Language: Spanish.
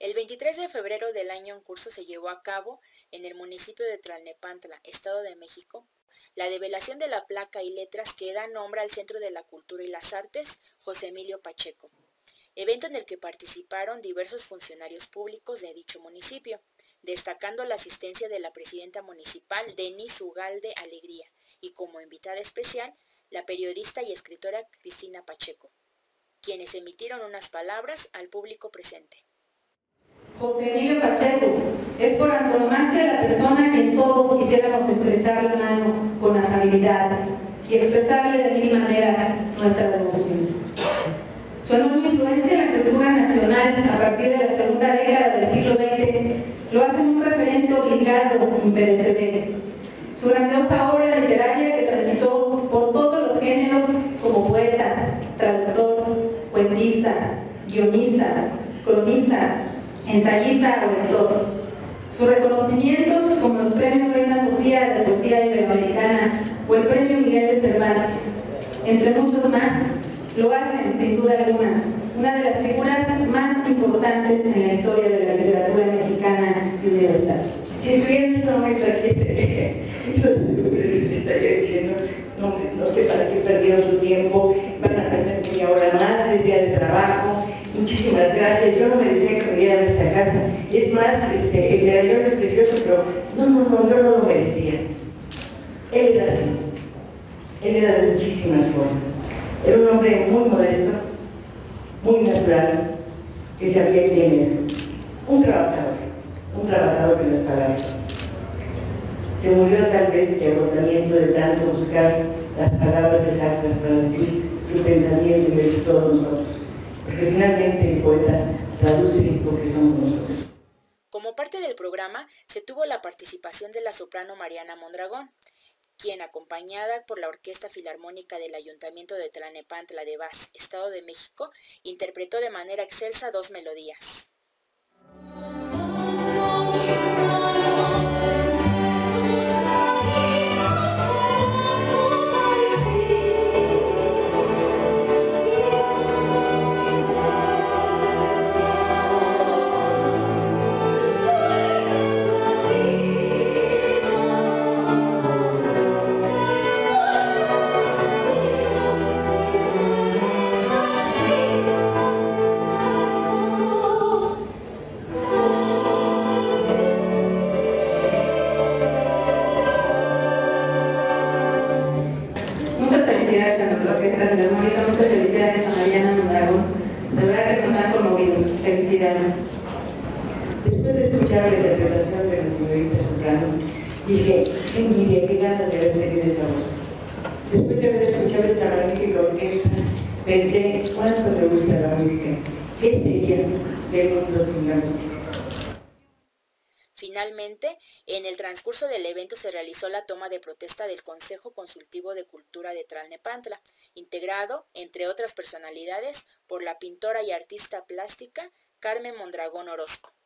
El 23 de febrero del año en curso se llevó a cabo en el municipio de Tlalnepantla, Estado de México, la develación de la placa y letras que da nombre al Centro de la Cultura y las Artes José Emilio Pacheco, evento en el que participaron diversos funcionarios públicos de dicho municipio, destacando la asistencia de la presidenta municipal Denis Ugalde Alegría y como invitada especial la periodista y escritora Cristina Pacheco, quienes emitieron unas palabras al público presente. José Emilio Pacheco es por antonomasia la persona que todos quisiéramos estrechar la mano con afabilidad y expresarle de mil maneras nuestra devoción. Su enorme influencia en la cultura nacional a partir de la segunda década del siglo XX lo hace un referente obligado imperecedero. Su grandiosa obra literaria que transitó por todos los géneros como poeta, traductor, cuentista, guionista, cronista, ensayista o lector. Sus reconocimientos, como los premios Reina Sofía de la Poesía Iberoamericana o el premio Miguel de Cervantes, entre muchos más, lo hacen, sin duda alguna, una de las figuras más importantes en la historia de la literatura mexicana y universal. Si estuviera en este momento aquí, estaría diciendo, no, no sé para qué perdieron su tiempo, van a perder media hora más, es día de trabajo, Muchísimas gracias. Yo no me decía que me dieran esta casa. Es más, este, el medallón es precioso, pero no, no, no, yo no lo merecía. Él era así. Él era de muchísimas formas. Era un hombre muy modesto, muy natural, que sabía quién era. Un trabajador, un trabajador de las palabras. Se murió tal vez de agotamiento de tanto buscar las palabras exactas para decir su pensamiento y de todos nosotros Como parte del programa se tuvo la participación de la soprano Mariana Mondragón, quien acompañada por la Orquesta Filarmónica del Ayuntamiento de Tlanepantla de Vaz, Estado de México, interpretó de manera excelsa dos melodías. Escuchar la interpretación de la señorita Soprano, dije, qué envidia, qué ganas de haber tenido esa voz. Después de haber escuchado esta magnífica orquesta, pensé, ¿cuánto me gusta la música? ¿Qué sería del mundo sin la música? Finalmente, en el transcurso del evento se realizó la toma de protesta del Consejo Consultivo de Cultura de Tralnepantla, integrado, entre otras personalidades, por la pintora y artista plástica Carmen Mondragón Orozco.